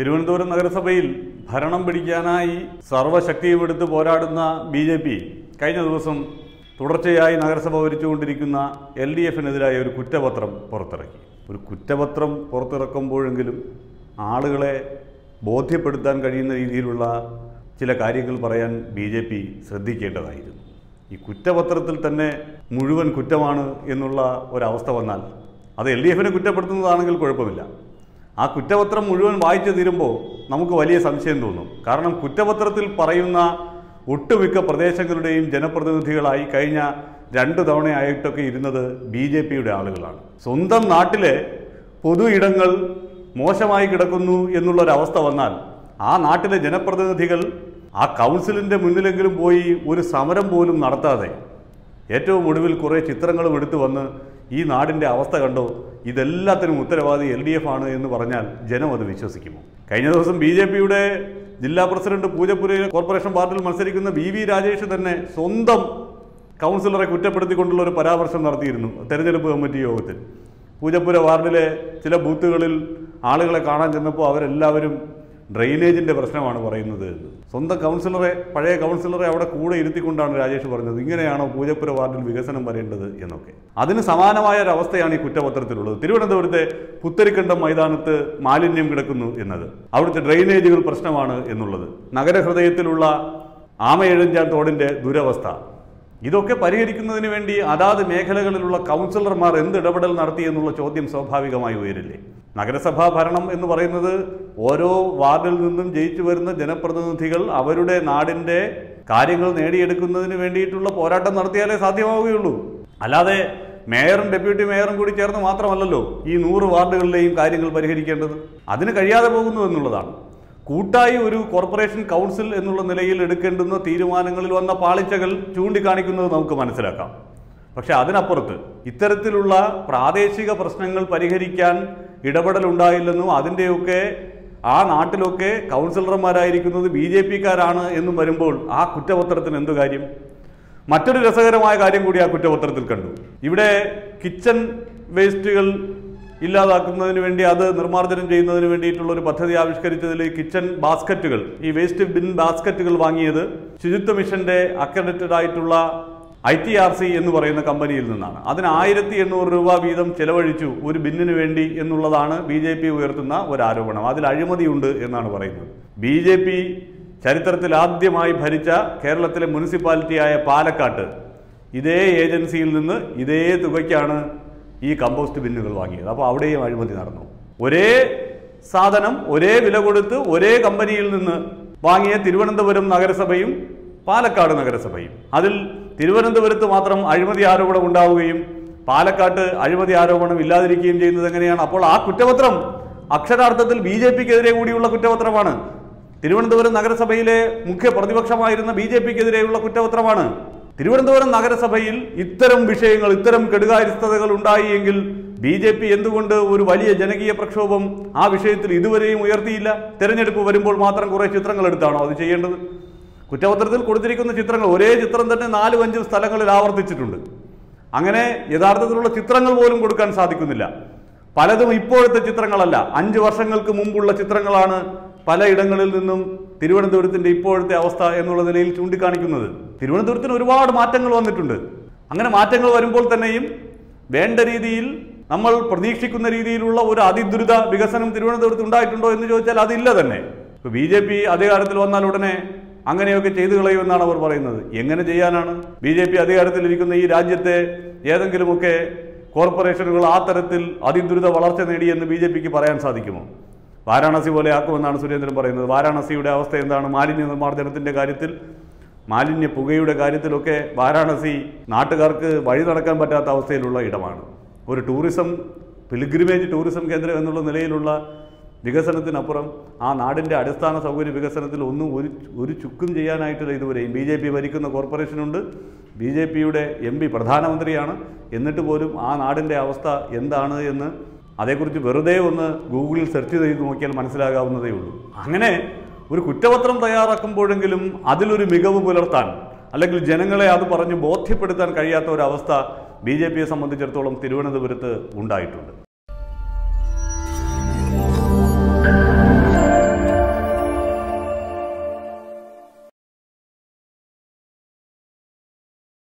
തിരുവനന്തപുരം നഗരസഭയിൽ ഭരണം പിടിക്കാനായി സർവശക്തിയും എടുത്ത് പോരാടുന്ന ബി ജെ പി കഴിഞ്ഞ ദിവസം തുടർച്ചയായി നഗരസഭ ഭരിച്ചുകൊണ്ടിരിക്കുന്ന എൽ ഡി എഫിനെതിരായ ഒരു കുറ്റപത്രം പുറത്തിറക്കി. ഒരു കുറ്റപത്രം പുറത്തിറക്കുമ്പോഴെങ്കിലും ആളുകളെ ബോധ്യപ്പെടുത്താൻ കഴിയുന്ന രീതിയിലുള്ള ചില കാര്യങ്ങൾ പറയാൻ ബി ജെ പി ശ്രദ്ധിക്കേണ്ടതായിരുന്നു. ഈ കുറ്റപത്രത്തിൽ തന്നെ മുഴുവൻ കുറ്റമാണ് എന്നുള്ള ഒരവസ്ഥ വന്നാൽ അത് എൽ ഡി എഫിനെ കുറ്റപ്പെടുത്തുന്നതാണെങ്കിൽ കുഴപ്പമില്ല. ആ കുറ്റപത്രം മുഴുവൻ വായിച്ചു തീരുമ്പോൾ നമുക്ക് വലിയ സംശയം തോന്നും. കാരണം കുറ്റപത്രത്തിൽ പറയുന്ന ഒട്ടുമിക്ക പ്രദേശങ്ങളുടെയും ജനപ്രതിനിധികളായി കഴിഞ്ഞ രണ്ട് തവണയായിട്ടൊക്കെ ഇരുന്നത് ബി ജെ പിയുടെ ആളുകളാണ്. സ്വന്തം നാട്ടിലെ പൊതു ഇടങ്ങൾ മോശമായി കിടക്കുന്നു എന്നുള്ളൊരവസ്ഥ വന്നാൽ ആ നാട്ടിലെ ജനപ്രതിനിധികൾ ആ കൗൺസിലിന്റെ മുന്നിലെങ്കിലും പോയി ഒരു സമരം പോലും നടത്താതെ ഏറ്റവും ഒടുവിൽ കുറേ ചിത്രങ്ങളും എടുത്തു വന്ന് ഈ നാടിന്റെ അവസ്ഥ കണ്ടോ? ഇതെല്ലാത്തിനും ഉത്തരവാദി എൽ ഡി എഫ് ആണ് എന്ന് പറഞ്ഞാൽ ജനം അത് വിശ്വസിക്കുമോ? കഴിഞ്ഞ ദിവസം ബി ജെ പിയുടെ ജില്ലാ പ്രസിഡന്റ് പൂജപ്പുര കോർപ്പറേഷൻ വാർഡിൽ മത്സരിക്കുന്ന വി വി രാജേഷ് തന്നെ സ്വന്തം കൗൺസിലറെ കുറ്റപ്പെടുത്തിക്കൊണ്ടുള്ള ഒരു പരാമർശം നടത്തിയിരുന്നു തെരഞ്ഞെടുപ്പ് കമ്മിറ്റി യോഗത്തിൽ. പൂജപ്പുര വാർഡിലെ ചില ബൂത്തുകളിൽ ആളുകളെ കാണാൻ ചെന്നപ്പോൾ അവരെല്ലാവരും ഡ്രെയിനേജിന്റെ പ്രശ്നമാണ് പറയുന്നത് എന്ന്. സ്വന്തം കൗൺസിലറെ പഴയ കൗൺസിലറെ അവിടെ കൂടെ ഇരുത്തിക്കൊണ്ടാണ് രാജേഷ് പറഞ്ഞത്. ഇങ്ങനെയാണോ പൂജപ്പുര വാർഡിൽ വികസനം വരേണ്ടത് എന്നൊക്കെ. അതിന് സമാനമായ ഒരു അവസ്ഥയാണ് ഈ കുറ്റപത്രത്തിലുള്ളത്. തിരുവനന്തപുരത്തെ പുത്തരിക്കണ്ടം മൈതാനത്ത് മാലിന്യം കിടക്കുന്നു എന്നത്. അവിടുത്തെ ഡ്രെയിനേജുകൾ പ്രശ്നമാണ് എന്നുള്ളത്. നഗരഹൃദയത്തിലുള്ള ആമയെഴുഞ്ചാൻ തോടിന്റെ ദുരവസ്ഥ. ഇതൊക്കെ പരിഹരിക്കുന്നതിന് വേണ്ടി അതാത് മേഖലകളിലുള്ള കൗൺസിലർമാർ എന്ത് ഇടപെടൽ നടത്തി എന്നുള്ള ചോദ്യം സ്വാഭാവികമായി ഉയരില്ലേ? നഗരസഭാ ഭരണം എന്ന് പറയുന്നത് ഓരോ വാർഡിൽ നിന്നും ജയിച്ചു വരുന്ന ജനപ്രതിനിധികൾ അവരുടെ നാടിന്റെ കാര്യങ്ങൾ നേടിയെടുക്കുന്നതിന് വേണ്ടിയിട്ടുള്ള പോരാട്ടം നടത്തിയാലേ സാധ്യമാവുകയുള്ളൂ. അല്ലാതെ മേയറും ഡെപ്യൂട്ടി മേയറും കൂടി ചേർന്ന് മാത്രമല്ലല്ലോ ഈ നൂറ് വാർഡുകളിലെയും കാര്യങ്ങൾ പരിഹരിക്കേണ്ടത്. അതിന് കഴിയാതെ പോകുന്നു എന്നുള്ളതാണ്. കൂട്ടായി ഒരു കോർപ്പറേഷൻ കൗൺസിൽ എന്നുള്ള നിലയിൽ എടുക്കേണ്ടുന്ന തീരുമാനങ്ങളിൽ വന്ന പാളിച്ചകൾ ചൂണ്ടിക്കാണിക്കുന്നത് നമുക്ക് മനസ്സിലാക്കാം. പക്ഷെ അതിനപ്പുറത്ത് ഇത്തരത്തിലുള്ള പ്രാദേശിക പ്രശ്നങ്ങൾ പരിഹരിക്കാൻ ഇടപെടലുണ്ടായില്ലെന്നും അതിന്റെയൊക്കെ ആ നാട്ടിലൊക്കെ കൗൺസിലർമാരായിരിക്കുന്നത് ബി ജെ പിക്കാരാണ് എന്നും വരുമ്പോൾ ആ കുറ്റപത്രത്തിന് എന്തു കാര്യം? മറ്റൊരു രസകരമായ കാര്യം കൂടി ആ കുറ്റപത്രത്തിൽ കണ്ടു. ഇവിടെ കിച്ചൺ വേസ്റ്റുകൾ ഇല്ലാതാക്കുന്നതിന് വേണ്ടി അത് നിർമ്മാർജനം ചെയ്യുന്നതിന് വേണ്ടിയിട്ടുള്ള ഒരു പദ്ധതി ആവിഷ്കരിച്ചതിൽ കിച്ചൺ ബാസ്ക്കറ്റുകൾ ഈ വേസ്റ്റ് ബിൻ ബാസ്ക്കറ്റുകൾ വാങ്ങിയത് ശുചിത്വ മിഷന്റെ അക്രഡിറ്റഡ് ആയിട്ടുള്ള ഐ ടി ആർ സി എന്ന് പറയുന്ന കമ്പനിയിൽ നിന്നാണ്. അതിന് ആയിരത്തി എണ്ണൂറ് രൂപ വീതം ചെലവഴിച്ചു ഒരു ബിന്നിന് വേണ്ടി എന്നുള്ളതാണ് ബി ജെ പി ഉയർത്തുന്ന ഒരു ആരോപണം അതിൽ അഴിമതിയുണ്ട് എന്നാണ് പറയുന്നത്. ബി ജെ പി ചരിത്രത്തിൽ ആദ്യമായി ഭരിച്ച കേരളത്തിലെ മുനിസിപ്പാലിറ്റിയായ പാലക്കാട്ട് ഇതേ ഏജൻസിയിൽ നിന്ന് ഇതേ തുകയ്ക്കാണ് ഈ കമ്പോസ്റ്റ് ബിന്നുകൾ വാങ്ങിയത്. അപ്പോൾ അവിടെയും അഴിമതി നടന്നു. ഒരേ സാധനം ഒരേ വില കൊടുത്ത് ഒരേ കമ്പനിയിൽ നിന്ന് വാങ്ങിയ തിരുവനന്തപുരം നഗരസഭയും പാലക്കാട് നഗരസഭയും. അതിൽ തിരുവനന്തപുരത്ത് മാത്രം അഴിമതി ആരോപണം ഉണ്ടാവുകയും പാലക്കാട്ട് അഴിമതി ആരോപണം ഇല്ലാതിരിക്കുകയും ചെയ്യുന്നത് എങ്ങനെയാണ്? അപ്പോൾ ആ കുറ്റപത്രം അക്ഷരാർത്ഥത്തിൽ ബി ജെ പിക്കെതിരെ കൂടിയുള്ള കുറ്റപത്രമാണ്. തിരുവനന്തപുരം നഗരസഭയിലെ മുഖ്യ പ്രതിപക്ഷമായിരുന്ന ബി ജെ പിക്കെതിരെയുള്ള കുറ്റപത്രമാണ്. തിരുവനന്തപുരം നഗരസഭയിൽ ഇത്തരം വിഷയങ്ങൾ ഇത്തരം കെടുകാര്യസ്ഥതകൾ ഉണ്ടായി എങ്കിൽ ബി ജെ പി എന്തുകൊണ്ട് ഒരു വലിയ ജനകീയ പ്രക്ഷോഭം ആ വിഷയത്തിൽ ഇതുവരെയും ഉയർത്തിയില്ല? തെരഞ്ഞെടുപ്പ് വരുമ്പോൾ മാത്രം കുറേ ചിത്രങ്ങൾ എടുത്താണോ അത് ചെയ്യേണ്ടത്? കുറ്റപത്രത്തിൽ കൊടുത്തിരിക്കുന്ന ചിത്രങ്ങൾ ഒരേ ചിത്രം തന്നെ നാലും അഞ്ചും സ്ഥലങ്ങളിൽ ആവർത്തിച്ചിട്ടുണ്ട്. അങ്ങനെ യഥാർത്ഥത്തിലുള്ള ചിത്രങ്ങൾ പോലും കൊടുക്കാൻ സാധിക്കുന്നില്ല. പലതും ഇപ്പോഴത്തെ ചിത്രങ്ങളല്ല. അഞ്ച് വർഷങ്ങൾക്ക് മുമ്പുള്ള ചിത്രങ്ങളാണ് പലയിടങ്ങളിൽ നിന്നും തിരുവനന്തപുരത്തിന്റെ ഇപ്പോഴത്തെ അവസ്ഥ എന്നുള്ള നിലയിൽ ചൂണ്ടിക്കാണിക്കുന്നത്. തിരുവനന്തപുരത്തിന് ഒരുപാട് മാറ്റങ്ങൾ വന്നിട്ടുണ്ട്. അങ്ങനെ മാറ്റങ്ങൾ വരുമ്പോൾ തന്നെയും വേണ്ട രീതിയിൽ നമ്മൾ പ്രതീക്ഷിക്കുന്ന രീതിയിലുള്ള ഒരു അതിദ്രുത വികസനം തിരുവനന്തപുരത്ത് ഉണ്ടായിട്ടുണ്ടോ എന്ന് ചോദിച്ചാൽ അതില്ല തന്നെ. ഇപ്പോൾ ബി ജെ പി അധികാരത്തിൽ വന്നാൽ ഉടനെ അങ്ങനെയൊക്കെ ചെയ്തു കളയുമെന്നാണ് അവർ പറയുന്നത്. എങ്ങനെ ചെയ്യാനാണ്? ബി ജെ പി അധികാരത്തിലിരിക്കുന്ന ഈ രാജ്യത്തെ ഏതെങ്കിലുമൊക്കെ കോർപ്പറേഷനുകൾ ആ തരത്തിൽ അതിദ്രുത വളർച്ച നേടിയെന്ന് ബി ജെ പിക്ക് പറയാൻ സാധിക്കുമോ? വാരാണസി പോലെ ആക്കുമെന്നാണ് സുരേന്ദ്രൻ പറയുന്നത്. വാരാണസിയുടെ അവസ്ഥ എന്താണ്? മാലിന്യ നിർമ്മാർജനത്തിന്റെ കാര്യത്തിൽ മാലിന്യ പുകയുടെ കാര്യത്തിലൊക്കെ വാരാണസി നാട്ടുകാർക്ക് വഴി നടക്കാൻ പറ്റാത്ത അവസ്ഥയിലുള്ള ഇടമാണ്. ഒരു ടൂറിസം പിലിഗ്രിമേജ് ടൂറിസം കേന്ദ്രം എന്നുള്ള നിലയിലുള്ള വികസനത്തിനപ്പുറം ആ നാടിന്റെ അടിസ്ഥാന സൗകര്യ വികസനത്തിൽ ഒന്നും ഒരു ഒരു ചുക്കും ചെയ്യാനായിട്ടില്ല ഇതുവരെയും ബി ജെ പി ഭരിക്കുന്ന കോർപ്പറേഷനുണ്ട്. ബി ജെ പിയുടെ എം പി പ്രധാനമന്ത്രിയാണ്. എന്നിട്ട് പോലും ആ നാടിന്റെ അവസ്ഥ എന്താണ് എന്ന് അതേക്കുറിച്ച് വെറുതെ ഒന്ന് ഗൂഗിളിൽ സെർച്ച് ചെയ്ത് നോക്കിയാൽ മനസ്സിലാകാവുന്നതേ ഉള്ളൂ. അങ്ങനെ ഒരു കുറ്റപത്രം തയ്യാറാക്കുമ്പോഴെങ്കിലും അതിലൊരു മികവ് പുലർത്താൻ അല്ലെങ്കിൽ ജനങ്ങളെ അത് പറഞ്ഞ് ബോധ്യപ്പെടുത്താൻ കഴിയാത്ത ഒരവസ്ഥ ബി ജെ പിയെ സംബന്ധിച്ചിടത്തോളം തിരുവനന്തപുരത്ത് ഉണ്ടായിട്ടുണ്ട്.